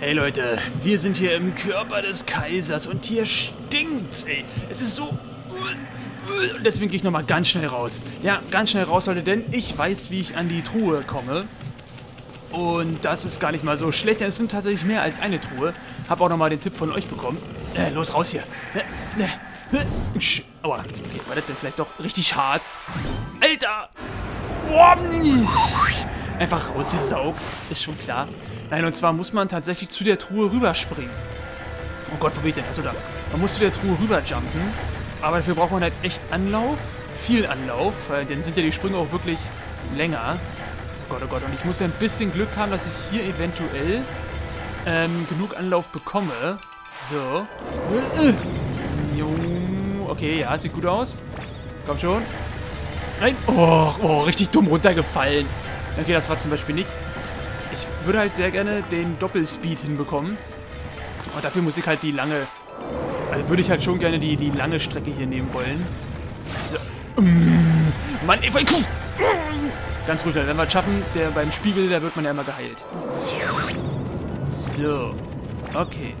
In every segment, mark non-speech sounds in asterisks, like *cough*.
Hey Leute, wir sind hier im Körper des Kaisers und hier stinkt's, ey. Es ist so... Deswegen gehe ich nochmal ganz schnell raus. Ja, ganz schnell raus, Leute, denn ich weiß, wie ich an die Truhe komme. Und das ist gar nicht mal so schlecht, denn es sind tatsächlich mehr als eine Truhe. Hab auch nochmal den Tipp von euch bekommen. Äh, los, raus hier. Äh, äh, aua, okay, war das denn vielleicht doch richtig hart? Alter! Einfach rausgesaugt, ist schon klar. Nein, und zwar muss man tatsächlich zu der Truhe rüberspringen. Oh Gott, wo ich denn? Achso, da. Man muss zu der Truhe rüberjumpen. Aber dafür braucht man halt echt Anlauf. Viel Anlauf, weil dann sind ja die Sprünge auch wirklich länger. Oh Gott, oh Gott. Und ich muss ja ein bisschen Glück haben, dass ich hier eventuell ähm, genug Anlauf bekomme. So. Okay, ja, sieht gut aus. Komm schon. Nein. Oh, oh, richtig dumm runtergefallen. Okay, das war zum Beispiel nicht. Ich würde halt sehr gerne den Doppelspeed hinbekommen. Aber dafür muss ich halt die lange... Also würde ich halt schon gerne die, die lange Strecke hier nehmen wollen. So. Mm. Mann, ey, Ganz gut, wenn wir es schaffen, der beim Spiegel, da wird man ja immer geheilt. So. Okay.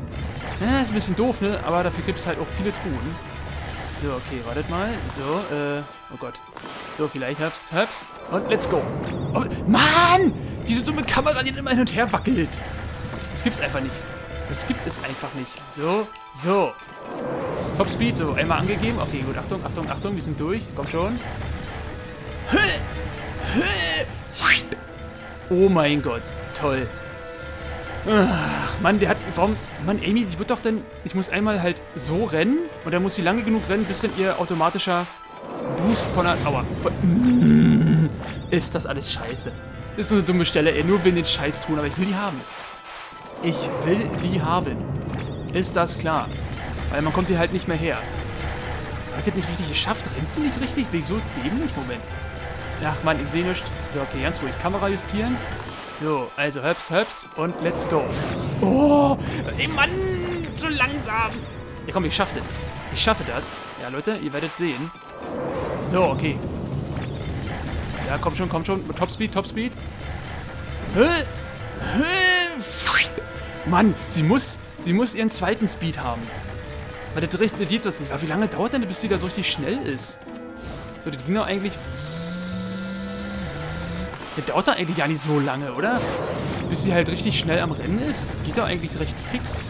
Ja, ist ein bisschen doof, ne? Aber dafür gibt es halt auch viele Truhen. So, okay, wartet mal. So, äh, oh Gott. So, vielleicht hab's, hab's. Und let's go. Oh, Mann! Diese dumme Kamera, die immer hin und her wackelt. Das gibt's einfach nicht. Das gibt es einfach nicht. So, so. Top Speed, so, einmal angegeben. Okay, gut, Achtung, Achtung, Achtung, wir sind durch. Komm schon. Oh mein Gott, toll. Ach, Mann, der hat... Warum... Mann, Amy, die wird doch dann... Ich muss einmal halt so rennen und dann muss sie lange genug rennen, bis dann ihr automatischer Boost von der... Aua. Von, *laughs* ist das alles scheiße. Ist nur eine dumme Stelle, ey. Nur will den Scheiß tun, aber ich will die haben. Ich will die haben. Ist das klar? Weil man kommt hier halt nicht mehr her. So, hat das nicht richtig geschafft? Rennt sie nicht richtig? Bin ich so dämlich? Moment. Ach man, ich sehe nichts. So, okay, ganz ruhig. Kamera justieren. So, also Höps, Höps und let's go. Oh, ey Mann, zu langsam. Ja komm, ich schaffe das. Ich schaffe das. Ja, Leute, ihr werdet sehen. So, okay. Ja, komm schon, komm schon. Topspeed, Topspeed. Mann, sie muss, sie muss ihren zweiten Speed haben. Weil der dritte geht das nicht. Aber wie lange dauert denn, bis sie da so richtig schnell ist? So, die ging doch eigentlich der dauert doch eigentlich ja nicht so lange, oder? Bis sie halt richtig schnell am Rennen ist. Geht doch eigentlich recht fix.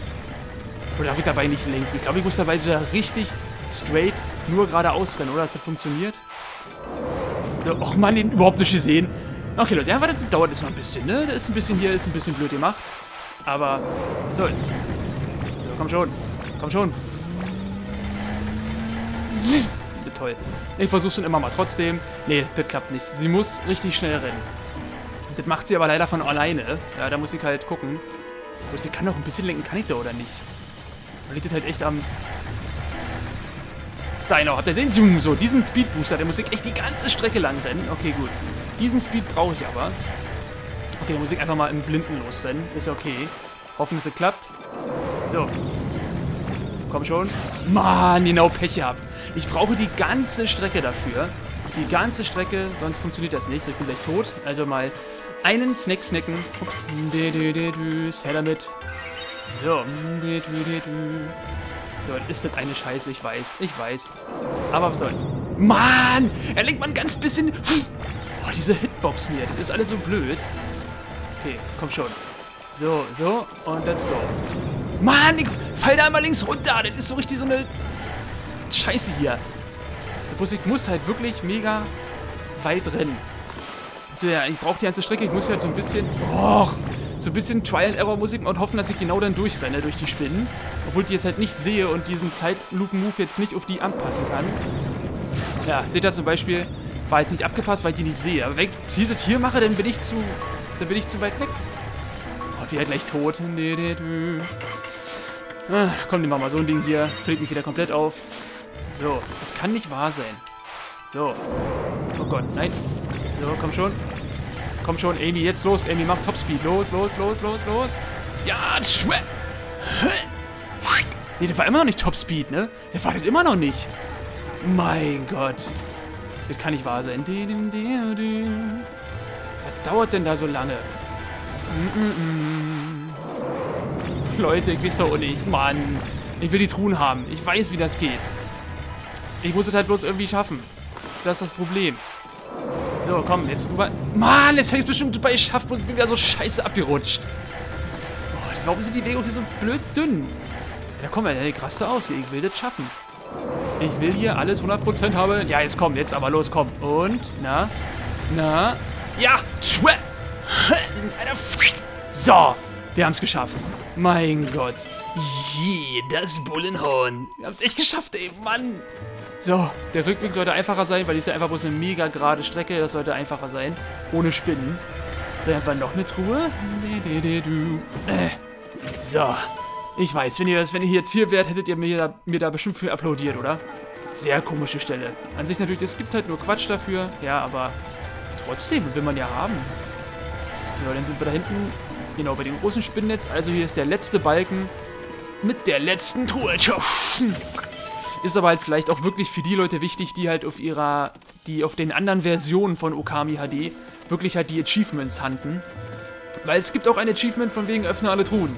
Oder darf ich dabei nicht lenken? Ich glaube, ich muss dabei so richtig straight nur geradeaus rennen, oder? Dass das funktioniert? So, och man, den überhaupt nicht gesehen. Okay, Leute, ja, warte, das dauert jetzt noch ein bisschen, ne? Das ist ein bisschen hier, ist ein bisschen blöd gemacht. Aber, was soll's. So, komm schon. Komm schon. Toll. Ich versuch's schon immer mal trotzdem. Nee, das klappt nicht. Sie muss richtig schnell rennen. Das macht sie aber leider von alleine. Ja, da muss ich halt gucken. Aber sie kann doch ein bisschen lenken, kann ich da oder nicht? Da liegt das halt echt am... Da, genau, habt ihr den Zoom? So, diesen Speedbooster, der muss ich echt die ganze Strecke lang rennen. Okay, gut. Diesen Speed brauche ich aber. Okay, dann muss ich einfach mal im Blinden losrennen. Ist ja okay. Hoffen, dass es klappt. So. Komm schon. Mann, genau Pech gehabt. Ich brauche die ganze Strecke dafür. Die ganze Strecke, sonst funktioniert das nicht. Ich bin gleich tot. Also mal einen Snack snacken. Ups. Her damit. So. So, ist das eine Scheiße, ich weiß. Ich weiß. Aber was soll's. Mann! Er lenkt mal ein ganz bisschen... Oh, diese Hitboxen hier, das ist alles so blöd. Okay, komm schon. So, so, und let's go. Mann, ich fall da einmal links runter. Das ist so richtig so eine Scheiße hier. Ich muss halt wirklich mega weit rennen. So, ja, ich brauche die ganze Strecke. Ich muss halt so ein bisschen... Och, so ein bisschen Trial-and-Error-Musik und hoffen, dass ich genau dann durchrenne durch die Spinnen. Obwohl ich die jetzt halt nicht sehe und diesen Zeitlupen-Move jetzt nicht auf die anpassen kann. Ja, seht ihr zum Beispiel, war jetzt nicht abgepasst, weil ich die nicht sehe. Aber wenn ich das hier mache, dann bin ich zu, dann bin ich zu weit weg. Oh, wieder gleich tot. Ah, komm, nehmen wir mal so ein Ding hier. Fällt mich wieder komplett auf. So, das kann nicht wahr sein. So. Oh Gott, nein. So, komm schon. Komm schon, Amy, jetzt los. Amy, mach Topspeed. Los, los, los, los, los. Ja, schwer. Nee, der war immer noch nicht Topspeed, ne? Der war das immer noch nicht. Mein Gott. Das kann nicht wahr sein. Was dauert denn da so lange? Mm -mm -mm. Leute, ich weiß doch auch nicht. Mann. Ich will die Truhen haben. Ich weiß, wie das geht. Ich muss es halt bloß irgendwie schaffen. Das ist das Problem. So, komm, jetzt rüber. Mann, jetzt hätte ich es bestimmt super geschafft, bloß bin wieder so scheiße abgerutscht. Oh, warum sind die Wege hier so blöd dünn? Ja, komm, ja, krass aus hier. Ich will das schaffen. Ich will hier alles 100% haben. Ja, jetzt komm, jetzt aber los, komm. Und, na, na, ja, so, wir haben es geschafft. Mein Gott. Je, das Bullenhorn. Wir haben es echt geschafft, ey, Mann. So, der Rückweg sollte einfacher sein, weil die ist ja einfach bloß eine mega gerade Strecke. Das sollte einfacher sein. Ohne Spinnen. So, einfach noch eine Truhe. Äh. So. Ich weiß, wenn ihr, das, wenn ihr jetzt hier wärt, hättet ihr mir da, mir da bestimmt für applaudiert, oder? Sehr komische Stelle. An sich natürlich, es gibt halt nur Quatsch dafür. Ja, aber trotzdem will man ja haben. So, dann sind wir da hinten. Genau, bei dem großen Spinnennetz. Also hier ist der letzte Balken mit der letzten Truhe. Ist aber halt vielleicht auch wirklich für die Leute wichtig, die halt auf ihrer, die auf den anderen Versionen von Okami HD wirklich halt die Achievements handen. Weil es gibt auch ein Achievement von wegen öffne alle Truhen.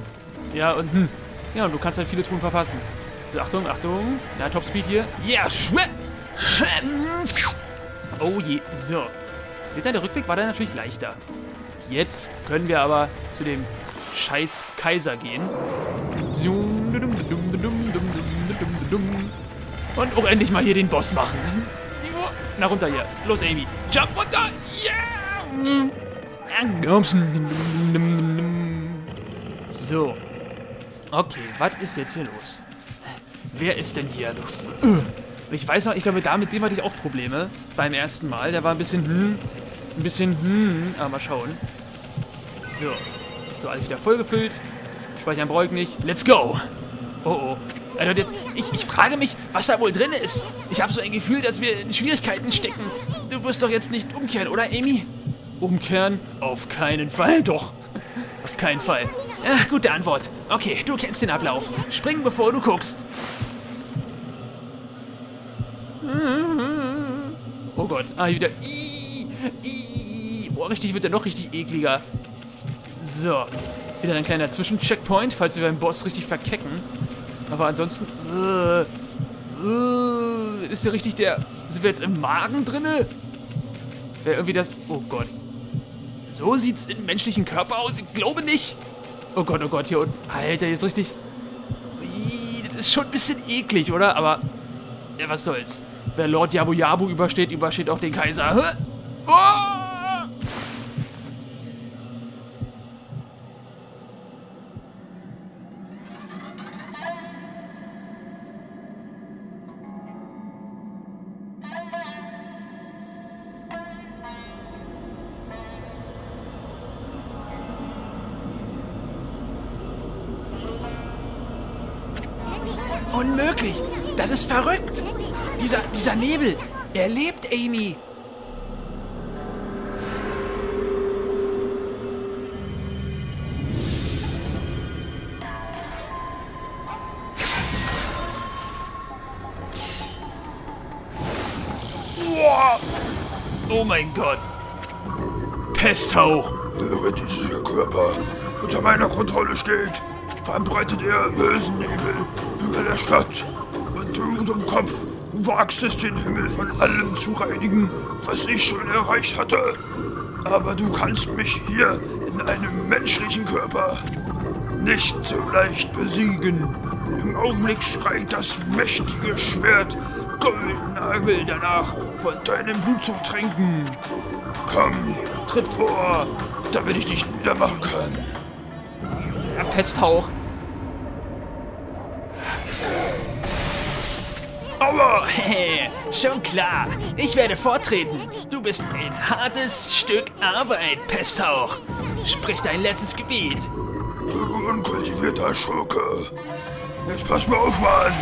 Ja, und hm. Ja, und du kannst halt viele Truhen verpassen. So, Achtung, Achtung. Ja, Topspeed hier. Yeah, Oh je, so. Der Rückweg war dann natürlich leichter. Jetzt können wir aber zu dem scheiß Kaiser gehen. Und auch endlich mal hier den Boss machen. Na runter hier. Los, Amy. Jump runter. Yeah. So. Okay, was ist jetzt hier los? Wer ist denn hier los? Ich weiß noch, ich glaube, da mit dem hatte ich auch Probleme beim ersten Mal. Der war ein bisschen, hm, ein bisschen, hm, aber mal schauen. So. So, alles wieder vollgefüllt. Speichern brauche ich nicht. Let's go! Oh oh. Also jetzt, ich, ich frage mich, was da wohl drin ist. Ich habe so ein Gefühl, dass wir in Schwierigkeiten stecken. Du wirst doch jetzt nicht umkehren, oder Amy? Umkehren? Auf keinen Fall. *laughs* Doch. Auf keinen Fall. Ja, gute Antwort. Okay, du kennst den Ablauf. Spring, bevor du guckst. Oh Gott. Ah, wieder. Boah, richtig wird er noch richtig ekliger. So. Wieder ein kleiner Zwischencheckpoint, falls wir beim Boss richtig verkecken. Aber ansonsten... Äh, äh, ist der richtig der... Sind wir jetzt im Magen drinne? Wäre irgendwie das... Oh Gott. So sieht's im menschlichen Körper aus? Ich glaube nicht. Oh Gott, oh Gott, hier unten. Alter, jetzt richtig... Ui, das ist schon ein bisschen eklig, oder? Aber... Ja, was soll's. Wer Lord Yabu Yabu übersteht, übersteht auch den Kaiser. Hä? Oh! Unmöglich! Das ist verrückt! Dieser, dieser Nebel! Er lebt, Amy! Oh mein Gott! Pesthauch! Während dieser Körper unter meiner Kontrolle steht, verbreitet er bösen Nebel über der Stadt. Und du, Dummkopf, wagst es, den Himmel von allem zu reinigen, was ich schon erreicht hatte. Aber du kannst mich hier in einem menschlichen Körper nicht so leicht besiegen. Im Augenblick schreit das mächtige Schwert Goldnagel danach, von deinem Blut zu trinken. Komm, tritt vor, damit ich dich niedermachen kann. Ja, Pesthauch. Aua! *laughs* Schon klar. Ich werde vortreten. Du bist ein hartes Stück Arbeit, Pesthauch. Sprich dein letztes Gebet. Du unkultivierter Schurke. Jetzt pass mal auf, Mann.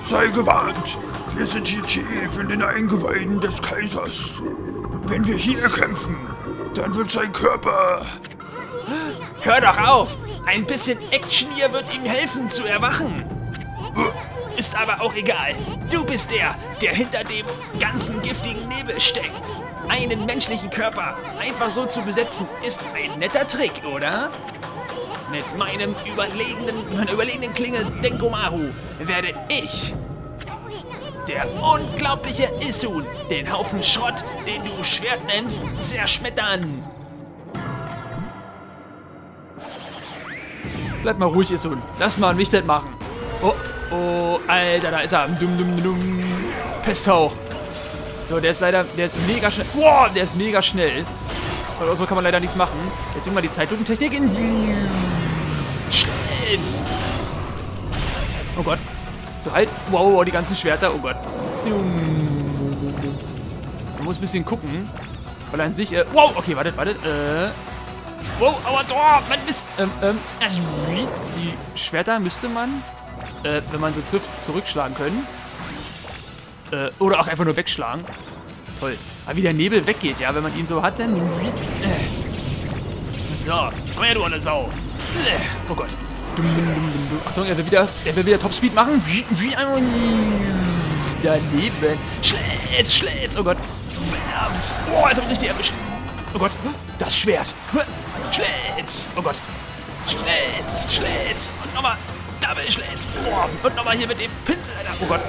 Sei gewarnt. Wir sind hier tief in den Eingeweiden des Kaisers. Wenn wir hier kämpfen, dann wird sein Körper... Hör doch auf! Ein bisschen Action hier wird ihm helfen zu erwachen. Ist aber auch egal. Du bist der, der hinter dem ganzen giftigen Nebel steckt. Einen menschlichen Körper einfach so zu besetzen, ist ein netter Trick, oder? Mit meinem überlegenen, meiner überlegenen Klinge Denkomaru werde ich der unglaubliche Issun den Haufen Schrott, den du Schwert nennst, zerschmettern. Bleib mal ruhig, Issun. Lass mal ein Wichtet machen. Oh, Alter, da ist er. Dum, dum, dum. Pesthauch. So, der ist leider, der ist mega schnell. Boah, der ist mega schnell. Oder so kann man leider nichts machen. Deswegen mal die Zeitlukentechnik in die... Schnellst. Oh Gott. So, halt. Wow, wow, die ganzen Schwerter. Oh Gott. Man muss ein bisschen gucken. Weil an sich... Äh, wow, okay, wartet, wartet. Äh... Wow, aber oh, man Mist. Ähm, ähm, die Schwerter müsste man, äh, wenn man sie trifft, zurückschlagen können. Äh, oder auch einfach nur wegschlagen. Toll. Aber wie der Nebel weggeht, ja, wenn man ihn so hat, dann... So, komm her, du eine Sau. Oh Gott. Achtung, er will wieder, er will wieder Topspeed machen. Daneben. Schlitz, Schlitz. Oh Gott. Oh, ist aber richtig erwischt. Oh Gott. Das Schwert. Schlitz. Oh Gott. Schlitz, Schlitz. Und nochmal. Double Schlitz. Oh, und nochmal hier mit dem Pinsel, Alter. Oh Gott.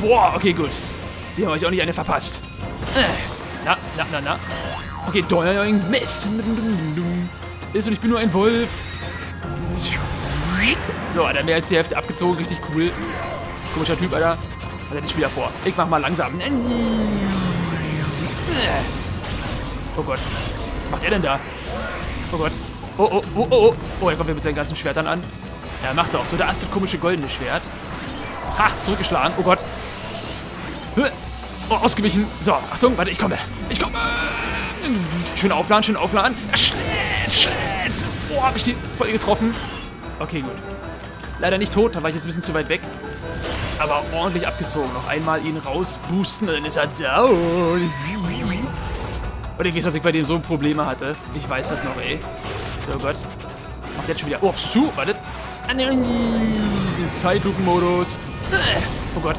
Boah, okay, gut. Die haben euch auch nicht eine verpasst. Äh, na, na, na, na. Okay, doing, Mist. Ist und ich bin nur ein Wolf. So, Alter, mehr als die Hälfte abgezogen. Richtig cool. Komischer Typ, Alter. Hat er nicht wieder vor. Ich mach mal langsam. Oh Gott. Was macht er denn da? Oh Gott. Oh, oh, oh, oh, oh. Oh, er kommt wieder mit seinen ganzen Schwertern an. Ja, macht er auch. So, da ist das komische goldene Schwert. Ha, zurückgeschlagen. Oh Gott. Oh, ausgewichen. So, Achtung, warte, ich komme. Ich komme. Schön aufladen, schön aufladen. Schlitz, Schlitz. Oh, hab ich die voll getroffen. Okay, gut. Leider nicht tot, da war ich jetzt ein bisschen zu weit weg. Aber ordentlich abgezogen. Noch einmal ihn rausboosten und dann ist er down. Und ich weiß, dass ich bei dem so Probleme hatte. Ich weiß das noch, ey. So, Gott. Macht jetzt schon wieder... Oh, zu, wartet. Zeitlupenmodus. Oh Gott.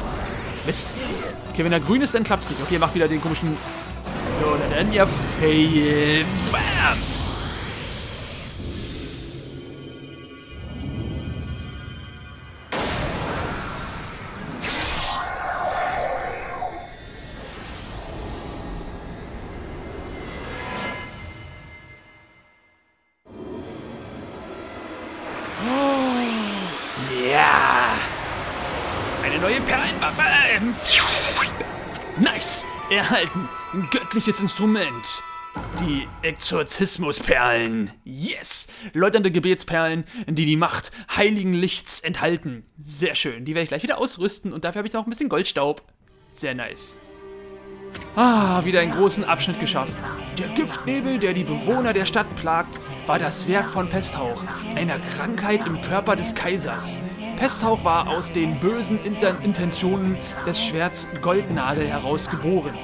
Mist. Okay, wenn er grün ist, dann klappt's nicht. Okay, mach wieder den komischen... So, dann ja Fail. Fams. Göttliches Instrument! Die Exorzismusperlen. Yes! Läuternde Gebetsperlen, die die Macht heiligen Lichts enthalten. Sehr schön. Die werde ich gleich wieder ausrüsten und dafür habe ich noch ein bisschen Goldstaub. Sehr nice. Ah, wieder einen großen Abschnitt geschafft. Der Giftnebel, der die Bewohner der Stadt plagt, war das Werk von Pesthauch, einer Krankheit im Körper des Kaisers. Pesthauch war aus den bösen Inter Intentionen des Schwerts Goldnadel herausgeboren.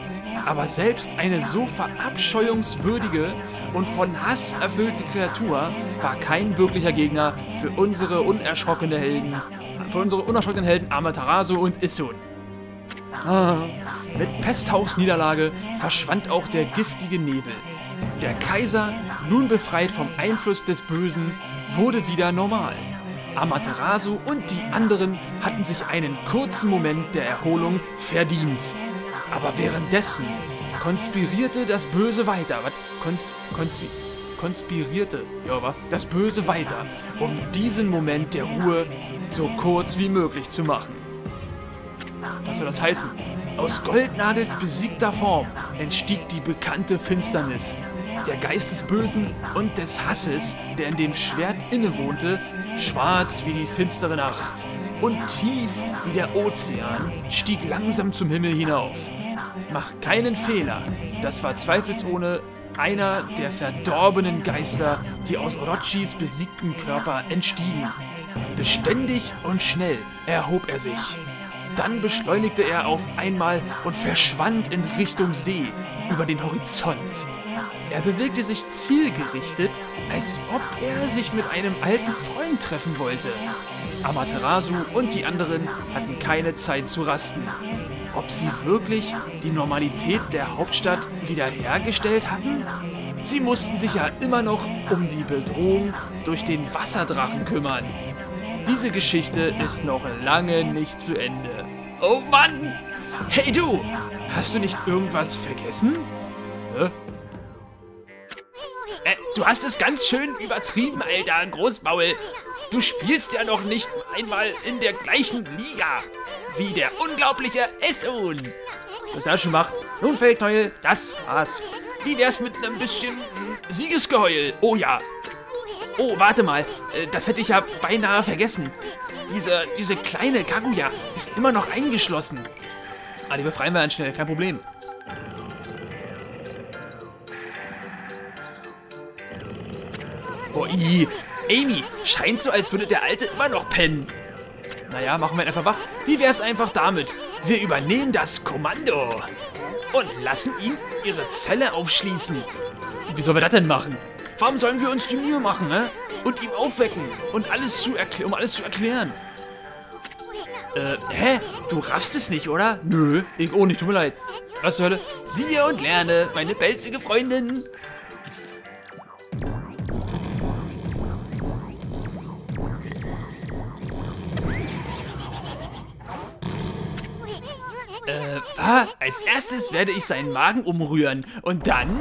Aber selbst eine so verabscheuungswürdige und von Hass erfüllte Kreatur war kein wirklicher Gegner für unsere unerschrockene Helden, für unsere unerschrockenen Helden Amaterasu und Issun. Ah, mit Pesthauchs Niederlage verschwand auch der giftige Nebel. Der Kaiser, nun befreit vom Einfluss des Bösen, wurde wieder normal. Amaterasu und die anderen hatten sich einen kurzen Moment der Erholung verdient. Aber währenddessen konspirierte das Böse weiter. Was? Kons konspi konspirierte, ja, wa? Das Böse weiter, um diesen Moment der Ruhe so kurz wie möglich zu machen. Was soll das heißen? Aus Goldnadels besiegter Form entstieg die bekannte Finsternis. Der Geist des Bösen und des Hasses, der in dem Schwert innewohnte, schwarz wie die finstere Nacht und tief wie der Ozean, stieg langsam zum Himmel hinauf. Mach keinen Fehler, das war zweifelsohne einer der verdorbenen Geister, die aus Orochis besiegtem Körper entstiegen. Beständig und schnell erhob er sich. Dann beschleunigte er auf einmal und verschwand in Richtung See, über den Horizont. Er bewegte sich zielgerichtet, als ob er sich mit einem alten Freund treffen wollte. Amaterasu und die anderen hatten keine Zeit zu rasten. Ob sie wirklich die Normalität der Hauptstadt wiederhergestellt hatten? Sie mussten sich ja immer noch um die Bedrohung durch den Wasserdrachen kümmern. Diese Geschichte ist noch lange nicht zu Ende. Oh Mann! Hey du! Hast du nicht irgendwas vergessen? Hä? Äh, du hast es ganz schön übertrieben, Alter, Großmaul. Du spielst ja noch nicht einmal in der gleichen Liga wie der unglaubliche Essun. Was er schon macht. Nun, Feldknäuel, das war's. Wie wär's mit einem bisschen Siegesgeheul? Oh ja. Oh, warte mal. Äh, das hätte ich ja beinahe vergessen. Diese, diese kleine Kaguya ist immer noch eingeschlossen. Ah, die befreien wir dann schnell, kein Problem. Oh, i. Amy, scheint so, als würde der Alte immer noch pennen. Naja, machen wir ihn einfach wach. Wie wär's einfach damit? Wir übernehmen das Kommando und lassen ihn ihre Zelle aufschließen. Wie sollen wir das denn machen? Warum sollen wir uns die Mühe machen, ne? Und ihm aufwecken und alles zu erklären, um alles zu erklären? Äh, hä? Du raffst es nicht, oder? Nö, ich auch nicht, tut mir leid. Was zur Hölle? Siehe und lerne, meine pelzige Freundin. Was? Als erstes werde ich seinen Magen umrühren. Und dann?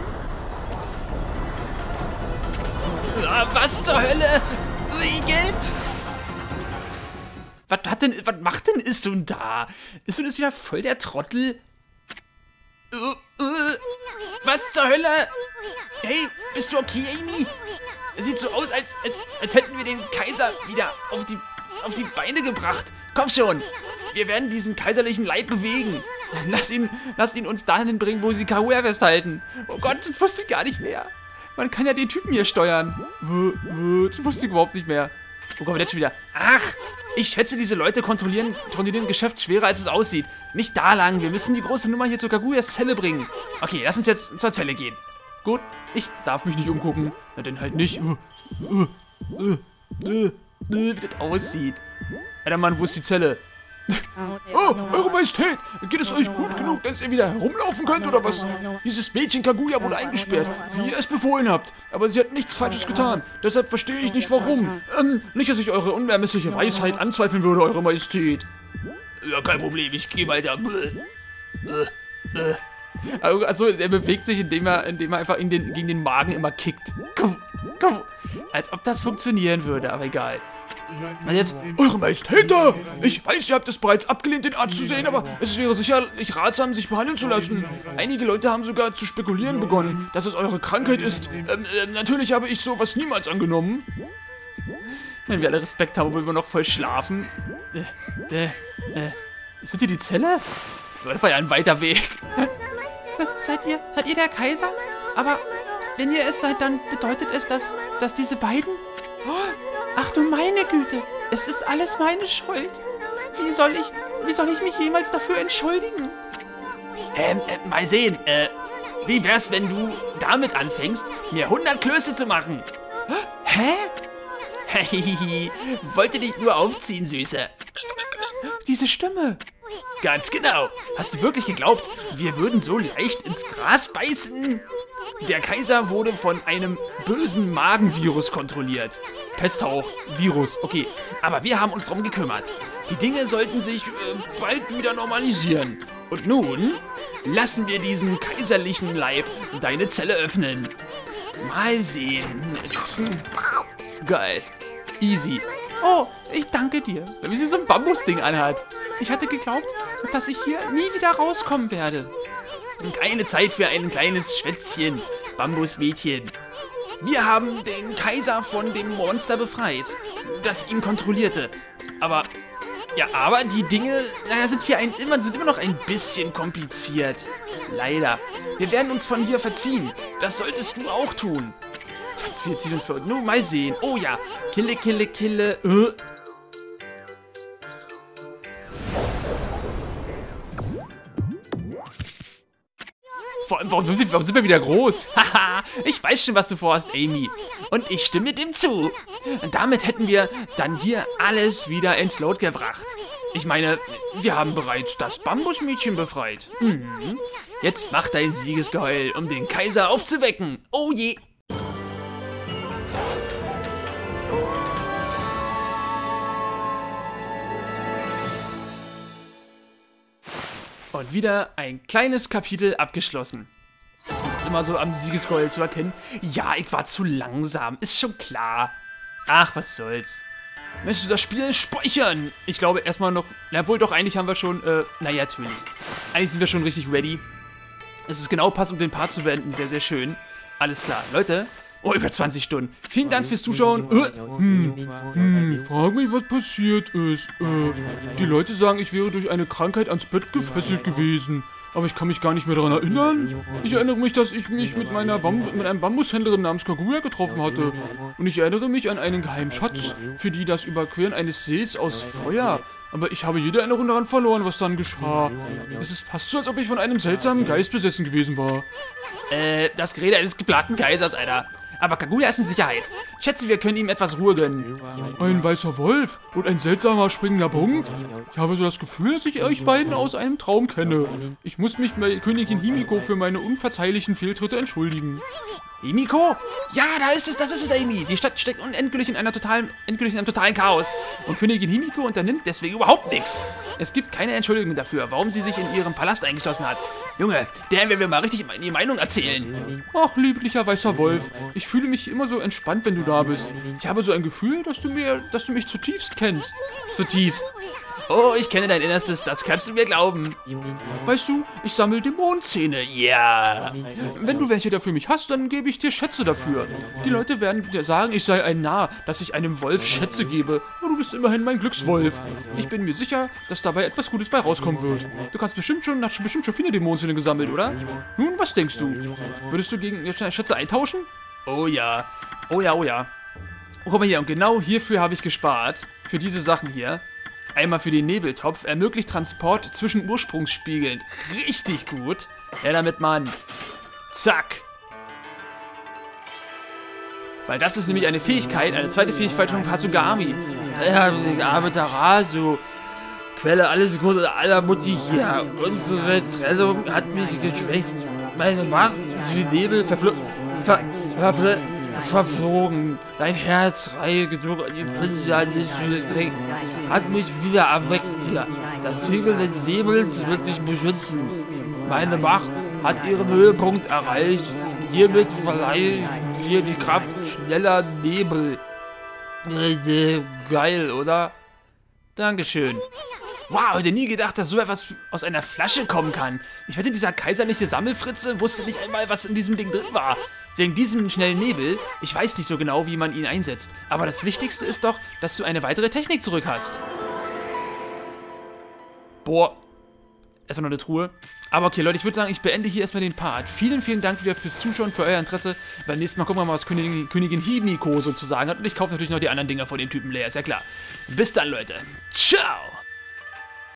Ah, was zur Hölle? Igitt! Was hat denn, was macht denn Issun da? Issun ist wieder voll der Trottel. Was zur Hölle? Hey, bist du okay, Amy? Es sieht so aus, als, als, als hätten wir den Kaiser wieder auf die, auf die Beine gebracht. Komm schon, wir werden diesen kaiserlichen Leib bewegen. Lass ihn, lass ihn uns dahin bringen, wo sie Kaguya festhalten. Oh Gott, das wusste ich gar nicht mehr. Man kann ja den Typen hier steuern. Das wusste ich überhaupt nicht mehr. Wo kommen wir jetzt schon wieder? Ach, ich schätze, diese Leute kontrollieren, kontrollieren Geschäft schwerer, als es aussieht. Nicht da lang, wir müssen die große Nummer hier zur Kaguyas Zelle bringen. Okay, lass uns jetzt zur Zelle gehen. Gut, ich darf mich nicht umgucken. Na, denn halt nicht. Wie das aussieht. Alter Mann, wo ist die Zelle? Oh, Eure Majestät, geht es euch gut genug, dass ihr wieder herumlaufen könnt, oder was? Dieses Mädchen Kaguya wurde eingesperrt, wie ihr es befohlen habt. Aber sie hat nichts Falsches getan, deshalb verstehe ich nicht, warum. Ähm, nicht, dass ich eure unermessliche Weisheit anzweifeln würde, Eure Majestät. Ja, kein Problem, ich gehe weiter. Also, er bewegt sich, indem er, indem er einfach in den, gegen den Magen immer kickt. Als ob das funktionieren würde, aber egal. Und jetzt, Eure Majestät, ich weiß, ihr habt es bereits abgelehnt, den Arzt zu sehen, aber es wäre sicherlich ratsam, sich behandeln zu lassen. Einige Leute haben sogar zu spekulieren begonnen, dass es eure Krankheit ist. Ähm, äh, natürlich habe ich sowas niemals angenommen. Wenn wir alle Respekt haben, obwohl wir noch voll schlafen. Äh, äh, äh, ist das hier die Zelle? Das war ja ein weiter Weg. seid ihr, seid ihr der Kaiser? Aber wenn ihr es seid, dann bedeutet es, dass, dass diese beiden... Oh, Ach du meine Güte, es ist alles meine Schuld. Wie soll ich, wie soll ich mich jemals dafür entschuldigen? Ähm, äh, mal sehen, äh, wie wär's, wenn du damit anfängst, mir 100 Klöße zu machen? Hä? Hey, *laughs* wollte dich nur aufziehen, Süße. Diese Stimme. Ganz genau. Hast du wirklich geglaubt, wir würden so leicht ins Gras beißen? Der Kaiser wurde von einem bösen Magenvirus kontrolliert. Pesthauch, Virus, okay. Aber wir haben uns darum gekümmert. Die Dinge sollten sich äh, bald wieder normalisieren. Und nun lassen wir diesen kaiserlichen Leib deine Zelle öffnen. Mal sehen. *laughs* Geil. Easy. Oh, ich danke dir. Wie sie so ein Bambusding anhat. Ich hatte geglaubt, dass ich hier nie wieder rauskommen werde. Keine Zeit für ein kleines Schwätzchen, Bambusmädchen. Wir haben den Kaiser von dem Monster befreit, das ihn kontrollierte. Aber, ja, aber die Dinge, naja, sind hier ein, immer, sind immer noch ein bisschen kompliziert. Leider. Wir werden uns von hier verziehen. Das solltest du auch tun. Wir ziehen uns vor. Nun mal sehen. Oh ja. Kille, kille, kille. Äh. Vor allem, warum sind, warum sind wir wieder groß? *laughs* Haha, ich weiß schon, was du vorhast, Amy. Und ich stimme dem zu. Damit hätten wir dann hier alles wieder ins Lot gebracht. Ich meine, wir haben bereits das Bambusmädchen befreit. Mhm. Jetzt mach dein Siegesgeheul, um den Kaiser aufzuwecken. Oh je. Wieder ein kleines Kapitel abgeschlossen. Immer so am Siegesgeheul zu erkennen. Ja, ich war zu langsam, ist schon klar. Ach, was soll's. Möchtest du das Spiel speichern? Ich glaube erstmal noch, na wohl doch, eigentlich haben wir schon, äh, naja, natürlich. Eigentlich sind wir schon richtig ready. Es ist genau passend, um den Part zu beenden. Sehr, sehr schön. Alles klar. Leute, oh, über 20 Stunden. Vielen Dank fürs Zuschauen. Äh, hm, hm, ich frage mich, was passiert ist. Äh, die Leute sagen, ich wäre durch eine Krankheit ans Bett gefesselt gewesen. Aber ich kann mich gar nicht mehr daran erinnern. Ich erinnere mich, dass ich mich mit meiner Bam mit einem Bambushändlerin namens Kaguya getroffen hatte. Und ich erinnere mich an einen geheimen Schatz, für die das Überqueren eines Sees aus Feuer. Aber ich habe jede Erinnerung daran verloren, was dann geschah. Es ist fast so, als ob ich von einem seltsamen Geist besessen gewesen war. Äh, das Gerede eines geplatten Kaisers, Alter. Aber Kaguya ist in Sicherheit. Schätze, wir können ihm etwas Ruhe gönnen. Ein weißer Wolf und ein seltsamer springender Punkt. Ich habe so das Gefühl, dass ich euch beiden aus einem Traum kenne. Ich muss mich bei Königin Himiko für meine unverzeihlichen Fehltritte entschuldigen. Himiko? Ja, da ist es, das ist es, Amy. Die Stadt steckt endgültig in, einer totalen, endgültig in einem totalen Chaos. Und Königin Himiko unternimmt deswegen überhaupt nichts. Es gibt keine Entschuldigung dafür, warum sie sich in ihrem Palast eingeschlossen hat. Junge, der werden wir mal richtig die Meinung erzählen. Ach, lieblicher weißer Wolf, ich fühle mich immer so entspannt, wenn du da bist. Ich habe so ein Gefühl, dass du mir, dass du mich zutiefst kennst. Zutiefst. Oh, ich kenne dein Innerstes, das kannst du mir glauben. Weißt du, ich sammle Dämonenzähne. Ja. Yeah. Wenn du welche dafür mich hast, dann gebe ich dir Schätze dafür. Die Leute werden dir sagen, ich sei ein Narr, dass ich einem Wolf Schätze gebe. Aber du bist immerhin mein Glückswolf. Ich bin mir sicher, dass dabei etwas Gutes bei rauskommen wird. Du kannst bestimmt schon, hast bestimmt schon viele Dämonenzähne gesammelt, oder? Nun, was denkst du? Würdest du gegen Schätze eintauschen? Oh ja. Oh ja, oh ja. Oh, guck mal hier, und genau hierfür habe ich gespart. Für diese Sachen hier. Einmal für den Nebeltopf, ermöglicht Transport zwischen Ursprungsspiegeln. Richtig gut. Ja, damit man. Zack. Weil das ist nämlich eine Fähigkeit, eine zweite Fähigkeit von Hasugami. Ja, Amaterasu. Quelle alles Gute aller Mutti hier. Unsere Trennung hat mich geschwächt. Meine Macht ist wie Nebel verflogen. Ver, ver, verflogen. Dein Herz, reihe genug an die Prinzipialistische gedrängt, hat mich wieder erweckt hier. Das Siegel des Nebels wird dich beschützen. Meine Macht hat ihren Höhepunkt erreicht. Hiermit verleihe ich dir die Kraft schneller Nebel. Geil, oder? Dankeschön. Wow, hätte nie gedacht, dass so etwas aus einer Flasche kommen kann. Ich wette, dieser kaiserliche Sammelfritze wusste nicht einmal, was in diesem Ding drin war. Wegen diesem schnellen Nebel, ich weiß nicht so genau, wie man ihn einsetzt. Aber das Wichtigste ist doch, dass du eine weitere Technik zurück hast. Boah. Erstmal noch eine Truhe. Aber okay, Leute, ich würde sagen, ich beende hier erstmal den Part. Vielen, vielen Dank wieder fürs Zuschauen, für euer Interesse. Beim nächsten Mal gucken wir mal, was Königin, Königin Himiko sozusagen hat. Und ich kaufe natürlich noch die anderen Dinger von dem Typen leer, ist ja klar. Bis dann, Leute. Ciao.